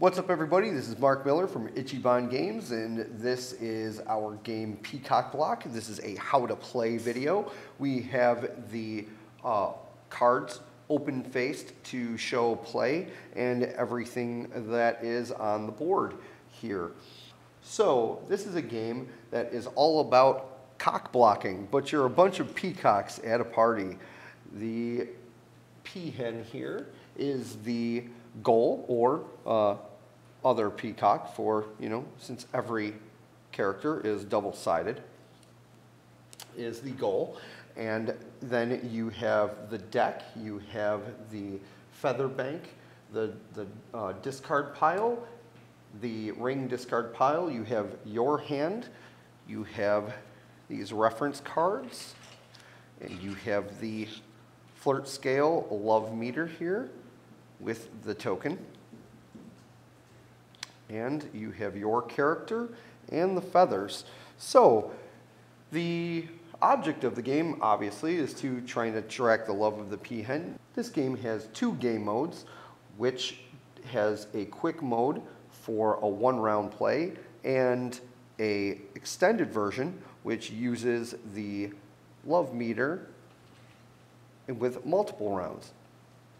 What's up everybody? This is Mark Miller from Ichiban Games and this is our game Peacock Block. This is a how to play video. We have the uh, cards open faced to show play and everything that is on the board here. So this is a game that is all about cock blocking, but you're a bunch of peacocks at a party. The peahen here is the goal or uh, other peacock for, you know, since every character is double-sided, is the goal. And then you have the deck, you have the feather bank, the, the uh, discard pile, the ring discard pile, you have your hand, you have these reference cards, and you have the flirt scale love meter here with the token and you have your character and the feathers. So the object of the game, obviously, is to try and attract the love of the peahen. This game has two game modes, which has a quick mode for a one round play and a extended version which uses the love meter with multiple rounds.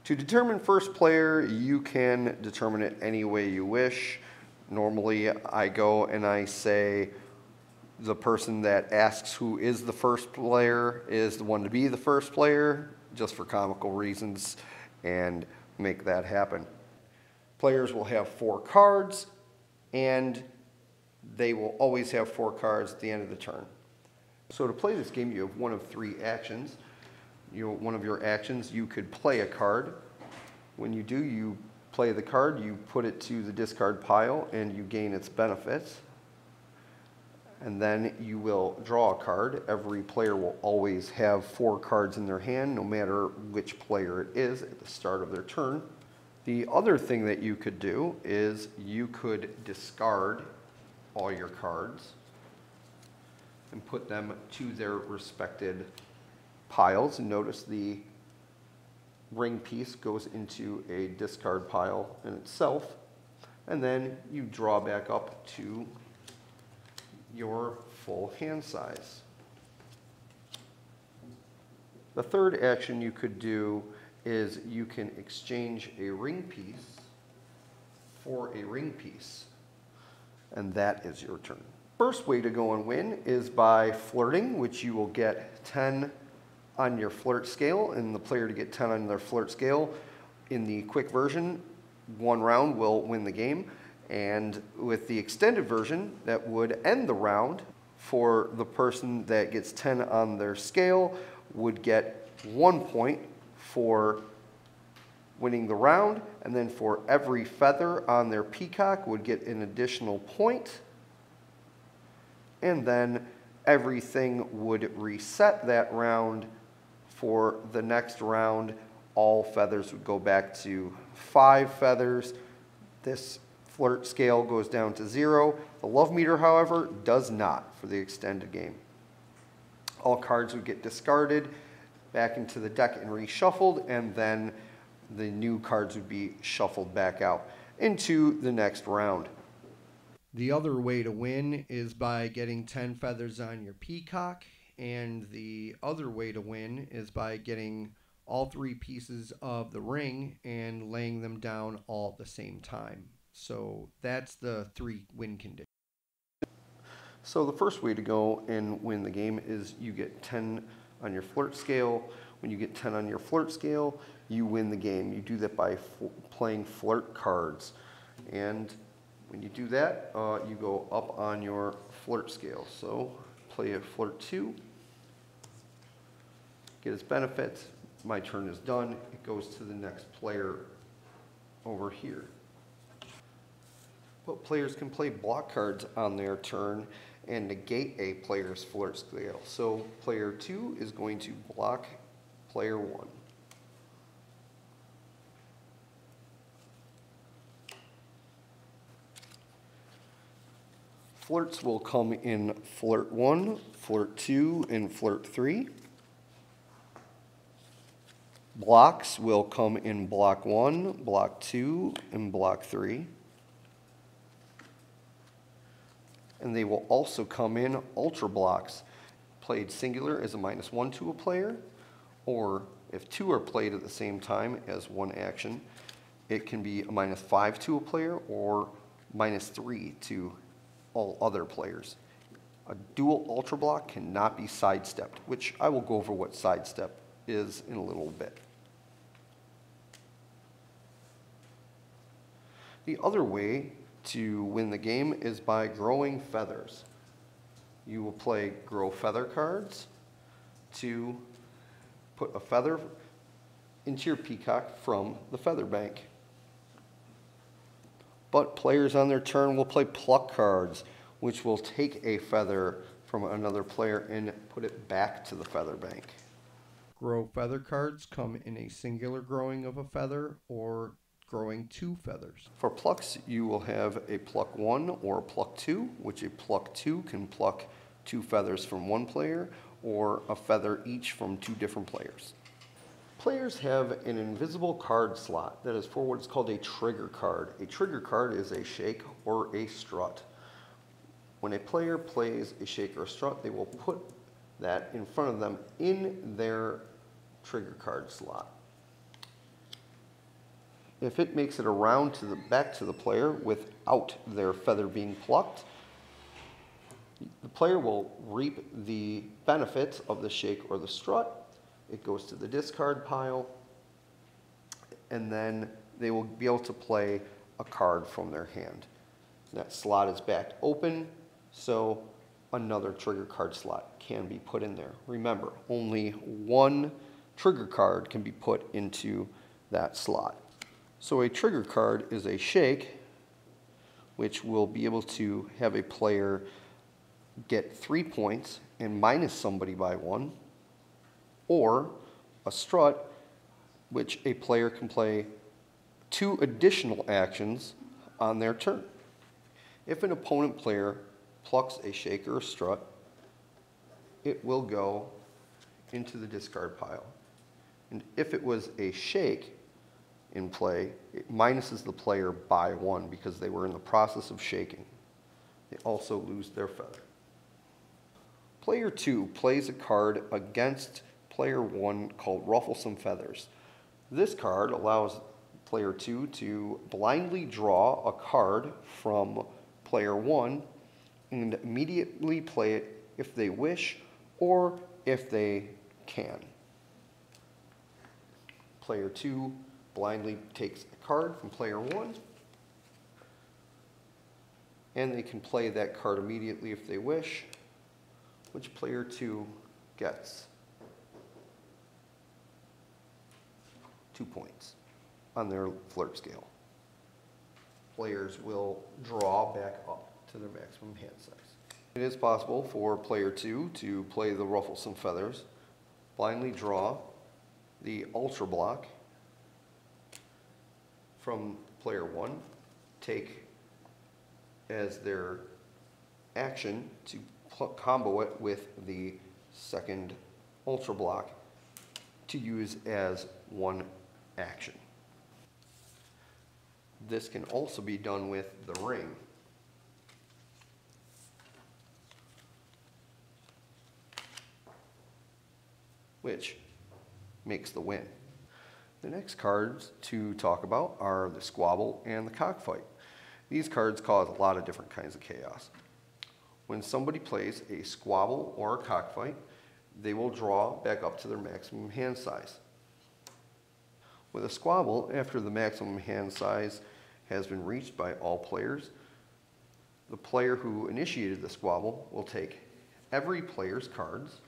To determine first player, you can determine it any way you wish. Normally, I go and I say the person that asks who is the first player is the one to be the first player, just for comical reasons, and make that happen. Players will have four cards, and they will always have four cards at the end of the turn. So to play this game, you have one of three actions. You one of your actions, you could play a card. When you do, you play the card, you put it to the discard pile and you gain its benefits. And then you will draw a card. Every player will always have four cards in their hand, no matter which player it is at the start of their turn. The other thing that you could do is you could discard all your cards and put them to their respected piles. Notice the ring piece goes into a discard pile in itself. And then you draw back up to your full hand size. The third action you could do is you can exchange a ring piece for a ring piece. And that is your turn. First way to go and win is by flirting, which you will get 10 on your flirt scale and the player to get 10 on their flirt scale. In the quick version, one round will win the game. And with the extended version, that would end the round for the person that gets 10 on their scale would get one point for winning the round. And then for every feather on their peacock would get an additional point. And then everything would reset that round for the next round, all feathers would go back to five feathers. This flirt scale goes down to zero. The love meter, however, does not for the extended game. All cards would get discarded back into the deck and reshuffled, and then the new cards would be shuffled back out into the next round. The other way to win is by getting 10 feathers on your peacock and the other way to win is by getting all three pieces of the ring and laying them down all at the same time. So that's the three win conditions. So the first way to go and win the game is you get 10 on your flirt scale. When you get 10 on your flirt scale, you win the game. You do that by playing flirt cards. And when you do that, uh, you go up on your flirt scale. So play a flirt 2 get its benefits. My turn is done. It goes to the next player over here. But players can play block cards on their turn and negate a player's flirt scale. So player two is going to block player one. Flirts will come in flirt one, flirt two, and flirt three. Blocks will come in block one, block two, and block three. and they will also come in ultra blocks, played singular as a minus one to a player, or if two are played at the same time as one action, it can be a minus five to a player or minus three to all other players. A dual ultra block cannot be sidestepped, which I will go over what sidestep is in a little bit. The other way to win the game is by growing feathers. You will play grow feather cards to put a feather into your peacock from the feather bank. But players on their turn will play pluck cards, which will take a feather from another player and put it back to the feather bank. Grow feather cards come in a singular growing of a feather or growing two feathers. For plucks, you will have a pluck one or a pluck two, which a pluck two can pluck two feathers from one player or a feather each from two different players. Players have an invisible card slot that is for what is called a trigger card. A trigger card is a shake or a strut. When a player plays a shake or a strut, they will put that in front of them in their trigger card slot. If it makes it around to the back to the player without their feather being plucked, the player will reap the benefits of the shake or the strut. It goes to the discard pile, and then they will be able to play a card from their hand. That slot is backed open, so another trigger card slot can be put in there. Remember, only one trigger card can be put into that slot. So a trigger card is a shake, which will be able to have a player get three points and minus somebody by one, or a strut, which a player can play two additional actions on their turn. If an opponent player plucks a shake or a strut, it will go into the discard pile. And if it was a shake, in play, it minuses the player by one because they were in the process of shaking. They also lose their feather. Player two plays a card against player one called Rufflesome Feathers. This card allows player two to blindly draw a card from player one and immediately play it if they wish or if they can. Player two blindly takes a card from player one, and they can play that card immediately if they wish, which player two gets two points on their flirt scale. Players will draw back up to their maximum hand size. It is possible for player two to play the Rufflesome Feathers, blindly draw the Ultra Block, from player one, take as their action to combo it with the second ultra block to use as one action. This can also be done with the ring. which makes the win. The next cards to talk about are the squabble and the cockfight. These cards cause a lot of different kinds of chaos. When somebody plays a squabble or a cockfight, they will draw back up to their maximum hand size. With a squabble, after the maximum hand size has been reached by all players, the player who initiated the squabble will take every player's cards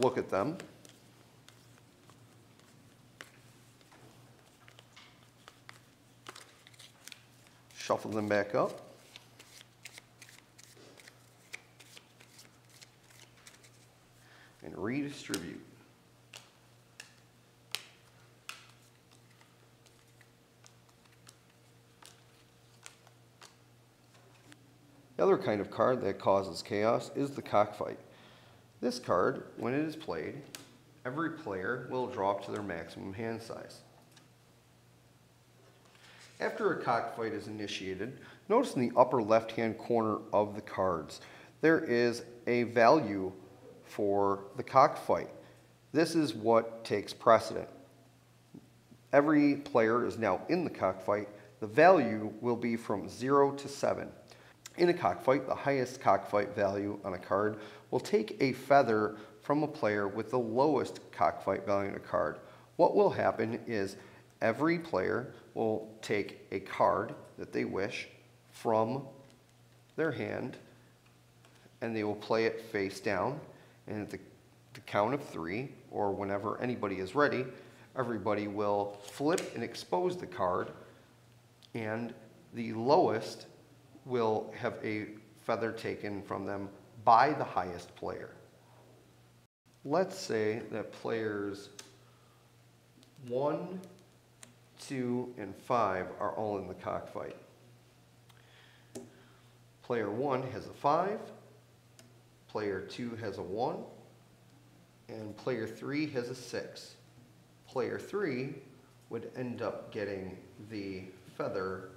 look at them. Shuffle them back up. And redistribute. The other kind of card that causes chaos is the cockfight. This card, when it is played, every player will draw up to their maximum hand size. After a cockfight is initiated, notice in the upper left-hand corner of the cards, there is a value for the cockfight. This is what takes precedent. Every player is now in the cockfight. The value will be from 0 to 7. In a cockfight, the highest cockfight value on a card will take a feather from a player with the lowest cockfight value in a card. What will happen is every player will take a card that they wish from their hand and they will play it face down. And at the, the count of three, or whenever anybody is ready, everybody will flip and expose the card, and the lowest will have a feather taken from them by the highest player. Let's say that players one, two, and five are all in the cockfight. Player one has a five, player two has a one, and player three has a six. Player three would end up getting the feather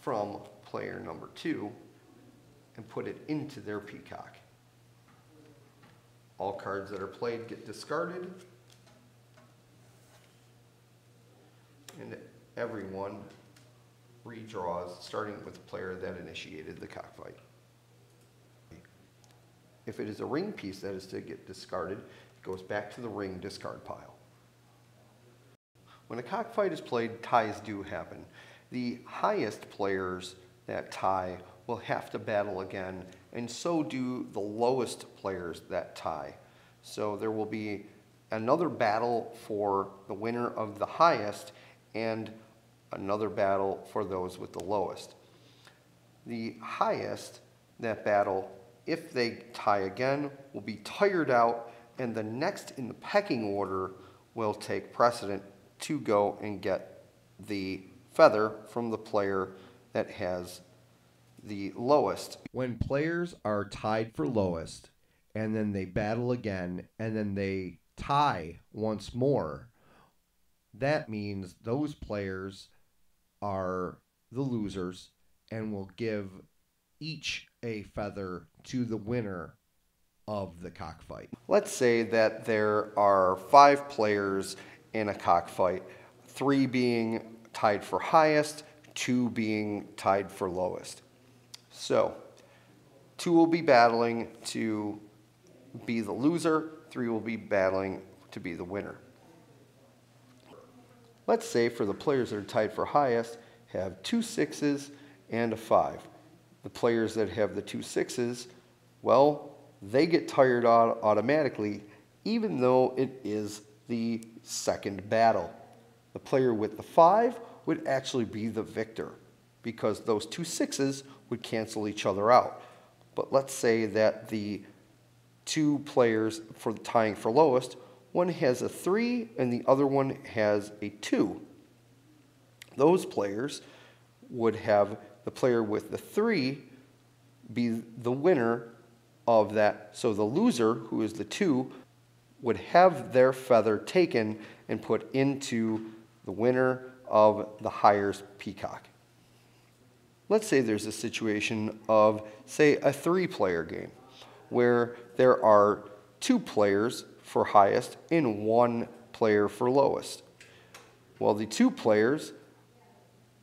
from player number two and put it into their peacock. All cards that are played get discarded. And everyone redraws, starting with the player that initiated the cockfight. If it is a ring piece that is to get discarded, it goes back to the ring discard pile. When a cockfight is played, ties do happen. The highest players that tie will have to battle again, and so do the lowest players that tie. So there will be another battle for the winner of the highest and another battle for those with the lowest. The highest that battle, if they tie again, will be tired out, and the next in the pecking order will take precedent to go and get the feather from the player that has the lowest. When players are tied for lowest and then they battle again and then they tie once more, that means those players are the losers and will give each a feather to the winner of the cockfight. Let's say that there are five players in a cockfight, three being tied for highest, two being tied for lowest. So, two will be battling to be the loser, three will be battling to be the winner. Let's say for the players that are tied for highest have two sixes and a five. The players that have the two sixes, well, they get tired automatically, even though it is the second battle. The player with the five would actually be the victor because those two sixes would cancel each other out. But let's say that the two players for tying for lowest, one has a three and the other one has a two. Those players would have the player with the three be the winner of that. So the loser, who is the two, would have their feather taken and put into the winner of the highest peacock. Let's say there's a situation of, say, a three player game where there are two players for highest and one player for lowest. Well, the two players,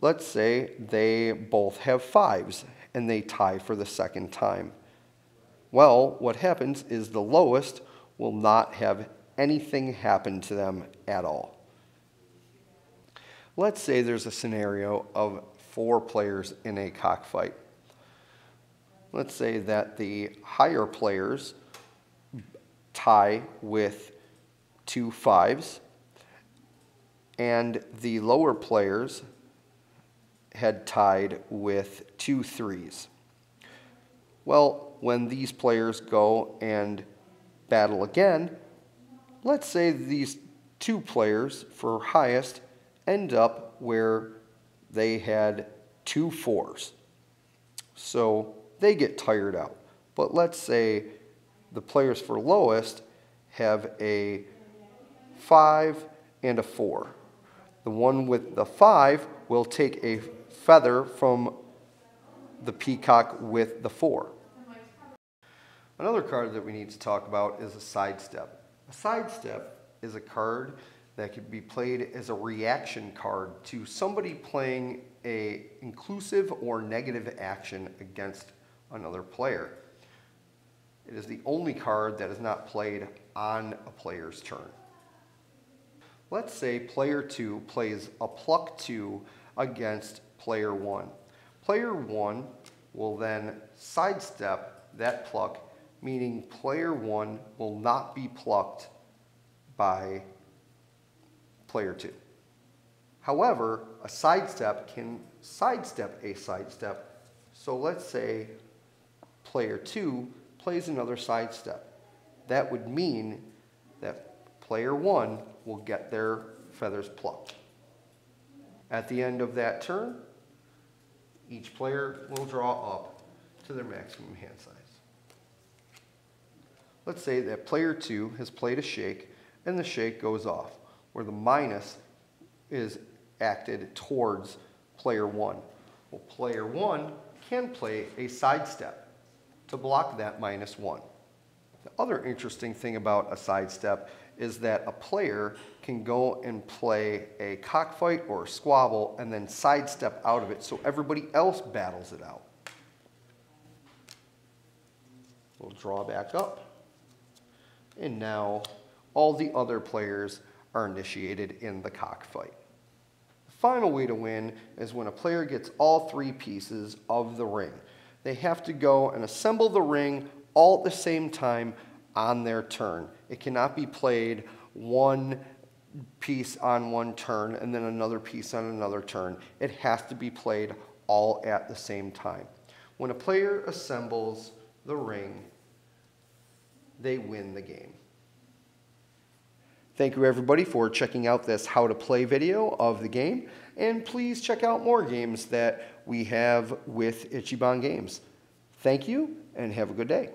let's say they both have fives and they tie for the second time. Well, what happens is the lowest will not have anything happen to them at all. Let's say there's a scenario of four players in a cockfight. Let's say that the higher players tie with two fives, and the lower players had tied with two threes. Well, when these players go and battle again, let's say these two players for highest end up where they had two fours. So they get tired out. But let's say the players for lowest have a five and a four. The one with the five will take a feather from the peacock with the four. Another card that we need to talk about is a sidestep. A sidestep is a card that could be played as a reaction card to somebody playing a inclusive or negative action against another player. It is the only card that is not played on a player's turn. Let's say player 2 plays a pluck 2 against player 1. Player 1 will then sidestep that pluck, meaning player 1 will not be plucked by player 2. However, a sidestep can sidestep a sidestep. So let's say player 2 plays another sidestep. That would mean that player 1 will get their feathers plucked. At the end of that turn, each player will draw up to their maximum hand size. Let's say that player 2 has played a shake and the shake goes off, where the minus is acted towards player 1. Well, player 1 can play a sidestep to block that minus 1. The other interesting thing about a sidestep is that a player can go and play a cockfight or a squabble and then sidestep out of it so everybody else battles it out. We'll draw back up. And now all the other players are initiated in the cockfight. The final way to win is when a player gets all three pieces of the ring. They have to go and assemble the ring all at the same time on their turn. It cannot be played one piece on one turn and then another piece on another turn. It has to be played all at the same time. When a player assembles the ring, they win the game. Thank you everybody for checking out this how to play video of the game and please check out more games that we have with Ichiban Games. Thank you and have a good day.